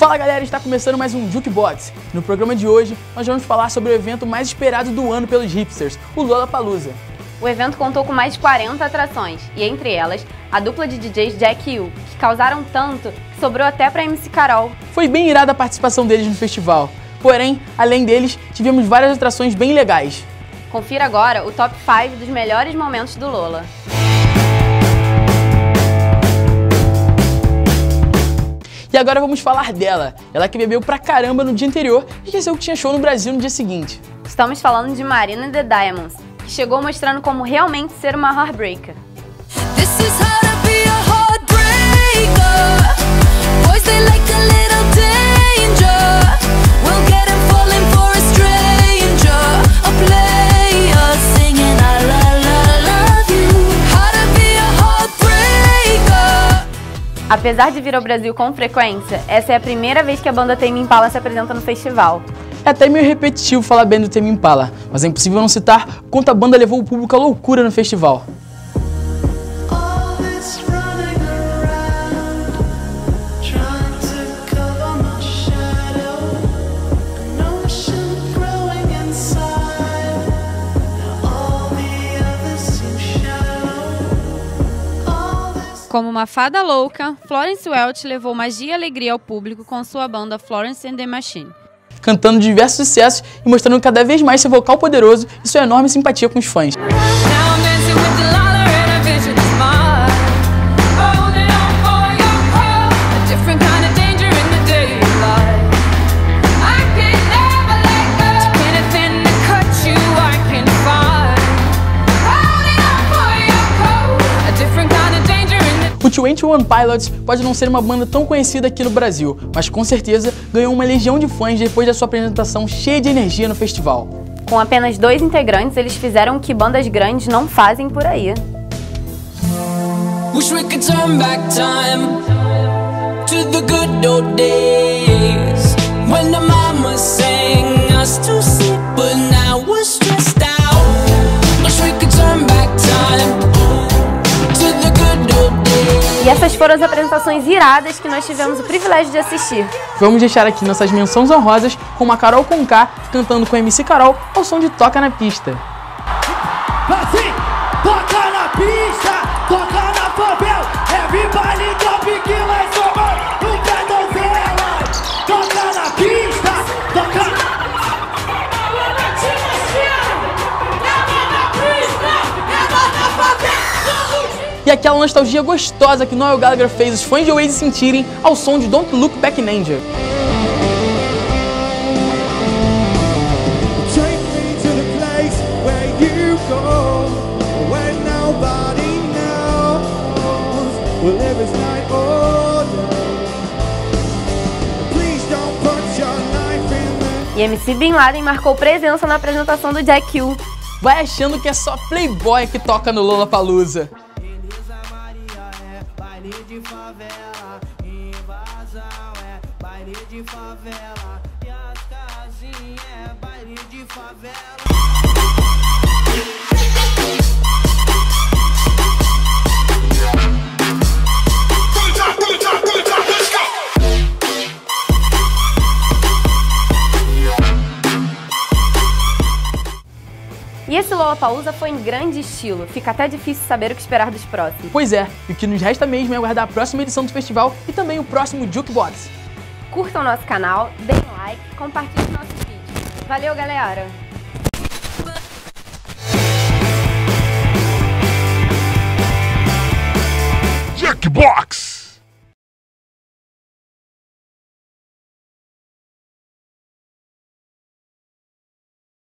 Fala galera, está começando mais um Jukebox. No programa de hoje, nós vamos falar sobre o evento mais esperado do ano pelos hipsters, o Lollapalooza. O evento contou com mais de 40 atrações, e entre elas, a dupla de DJs Jack e U, que causaram tanto que sobrou até para MC Carol. Foi bem irada a participação deles no festival, porém, além deles, tivemos várias atrações bem legais. Confira agora o top 5 dos melhores momentos do Lola. Agora vamos falar dela, ela que bebeu pra caramba no dia anterior e esqueceu que tinha show no Brasil no dia seguinte. Estamos falando de Marina The Diamonds, que chegou mostrando como realmente ser uma heartbreaker. Apesar de vir ao Brasil com frequência, essa é a primeira vez que a banda Tame Impala se apresenta no festival. É até meio repetitivo falar bem do Tame Impala, mas é impossível não citar quanto a banda levou o público à loucura no festival. Como uma fada louca, Florence Welch levou magia e alegria ao público com sua banda Florence and the Machine. Cantando diversos sucessos e mostrando cada vez mais seu vocal poderoso e sua enorme simpatia com os fãs. 21 Pilots pode não ser uma banda tão conhecida aqui no Brasil, mas com certeza ganhou uma legião de fãs depois da sua apresentação cheia de energia no festival. Com apenas dois integrantes, eles fizeram o que bandas grandes não fazem por aí. Wish foram as apresentações iradas que nós tivemos o privilégio de assistir. Vamos deixar aqui nossas menções honrosas com uma Carol Conká cantando com a MC Carol ao som de Toca na Pista. Assim, toca na pista, E aquela nostalgia gostosa que Noel Gallagher fez os fãs de Oasis sentirem ao som de Don't Look Back in Anger. E MC Bin Laden marcou presença na apresentação do Jack U. Vai achando que é só Playboy que toca no Lollapalooza. De favela, invasão é baile de favela, e as casinhas é baile de favela. E esse Lollapalooza foi em grande estilo, fica até difícil saber o que esperar dos próximos. Pois é, e o que nos resta mesmo é aguardar a próxima edição do festival e também o próximo Jukebox. Curtam nosso canal, deem like, compartilhem nossos vídeos. Valeu, galera! Jackbox!